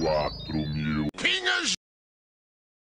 quatro mil.